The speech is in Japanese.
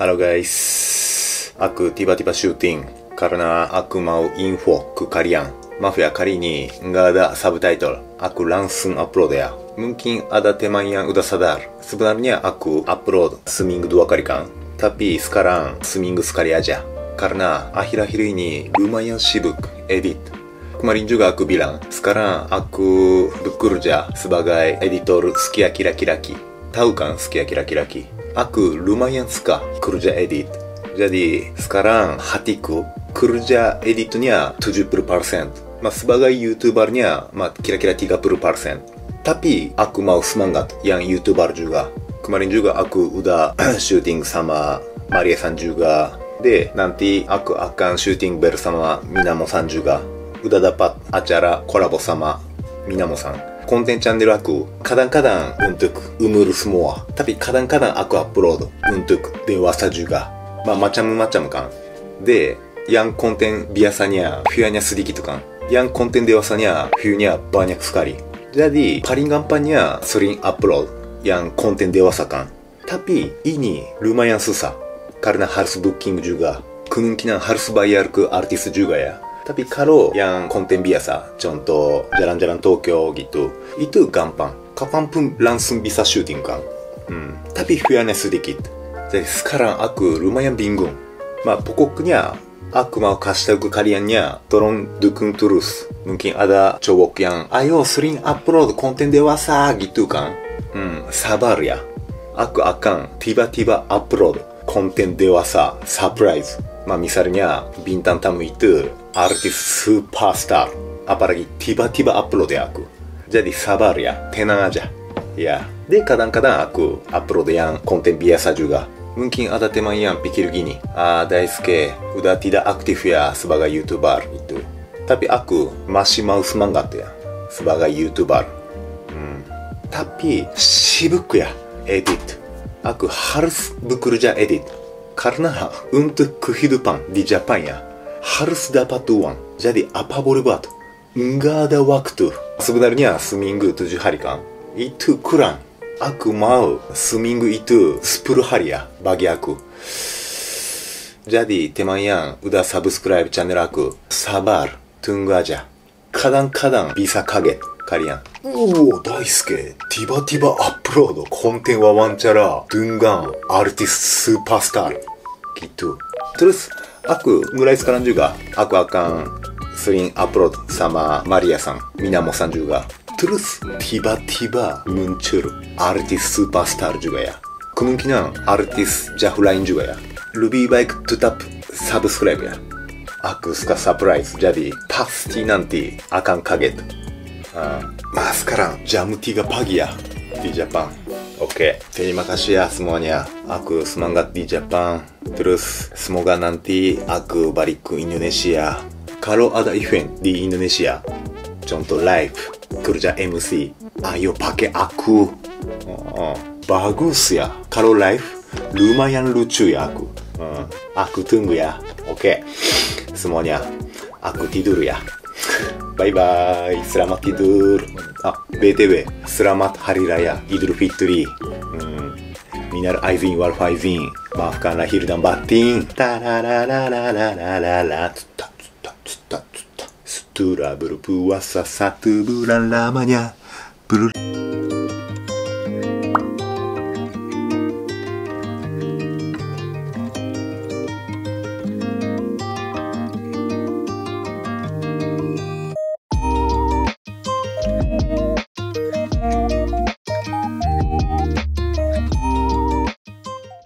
Hello guys. アクティバティバシューティン。カルナアクマウインフォクカリアン。マフィアカリニーガーダサブタイトル。アクランスンアップロードや。ムンキンアダテマイアンウダサダル。スブナルニアアクアップロード。スミングドゥアカリカン。タピースカラン。スミングスカリアジャ。カルナアヒラヒルイニーウマイアンシブク。エディット。クマリンジュガ juga aku bilang, sekarang aku bekerja ラキタウカンスキヤキラキラキ。悪ルマヤンスカクルジャエディット。ジャディスカランハティククルジャエディットにはトゥジュプルパルセント。まあスバガイユーチューバーにはまあキラキラティガプルパルセントタピ悪マウスマンガトヤンユーチューバルジュガクマリンジュガアウダシューティングサマーマリエさんジュガでナンティ、悪アカンシューティングベル様ミナモさんジュガウダダパアチャラコラボ様ミナモさんコンテンチャンネルアク、カダンカダン、うんとく、うむるすもわ。たびカダンカダンアクアップロード、うんとく、でわさじゅが。まあ、まちゃむまちゃむかん。で、ヤンコンテンビアサニャ、フィアニャスリキとかん。ヤンコンテンでわさにゃ、フィュニャ、バーニャクスカリ。じディ、パリンガンパニャ、ソリンアップロード。ヤンコンテンでわさかん。たび、イニ、ルマヤンスサ。カルナハルスブッキングジュガ。クヌンキナンハルスバイアルクアーティスジュガや。tapi kalau yang konten biasa, contoh jalan-jalan Tokyo gitu, itu gampang. Kapanpun langsung bisa syuting kan. Hmm. Tapi fairness sedikit. Jadi sekarang aku lumayan bingung. Mak pokoknya 악마 가시다구 카리안냐 드론 누군 투루스 문킨 아다 조복양 아요 스린 업로드 콘텐츠와 사기 두간 음 사바르야 아쿠 아칸 티바티바 업로드 콘텐츠와 사 서프라이즈 まあ、ミサルにはビンタンタムイトゥアルティススーパースター。アパラギティバティバアップロデアクジャディサバルやテナージャ。いや。でカダンカダンアクアップロデヤンコンテンビアサジュが。ムンキンアダテマンヤンピキルギニ。あー大輔。ウダティダアクティフや。スバガユートゥバール。イトゥタピアクマシマウスマンガットや。スバガユートゥバール。うん。タピシブックや。エディット。アクハルスブクルジャエディット。Karena untuk kehidupan di Jepanya harus dapat uang. Jadi apa boleh buat? Enggak ada waktu. Sebenarnya seminggu tujuh hari kan? Itu kurang. Aku mau seminggu itu sepuluh hari ya bagi aku. Jadi temannya udah subscribe channel aku. Sabar, tunggu aja. Kadang-kadang bisa kaget. Kalian. おお、大輔、ティバティバアップロード、コンテンはワンチャラ、ドゥンガン、アルティス、スーパースター。キトゥトゥルス。アクムライスカランジュガアクアカンスリンアプロ様マーマリアさんミナモさんジュガトゥルスティバティバムンチュルアルティススーパースタージュガヤクムンキナンアルティスジャフラインジュガヤルビーバイクトゥタップサブスクライブや。アクスカサプライズジャディパスティナンティアカンカゲットマスカランジャムティガパギやディジャパン OK. Terima kasih ya semuanya. Aku semangat di Jepang. Terus semoga nanti aku balik ke Indonesia. Kalau ada event di Indonesia, contoh live, kerja MC, ayo pakai aku. Oh, oh. Bagus ya. Kalau live, lumayan lucu ya aku. Hmm. Aku tunggu ya. Oke. Okay. Semuanya, aku tidur ya. bye bye. Selamat tidur. BTW、Selamat Hari Raya Idul Fitri. Hmm. Minal Aizin wal Faizin. Maafkanlah Hildan Batin. Ta la la la la la la la la. Tutta tutta tutta tutta. Setura berpuasa satu bulan lamanya. Berul...